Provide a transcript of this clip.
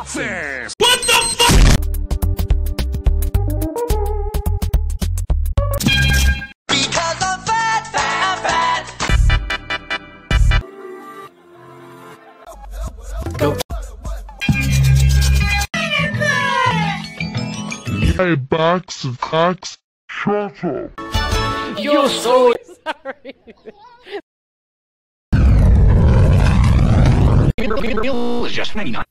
Texas! What the fuck? Because I'm fat, fat, fat. Hey, box of cocks. Shut up. You're so Sorry. Bill is just 99.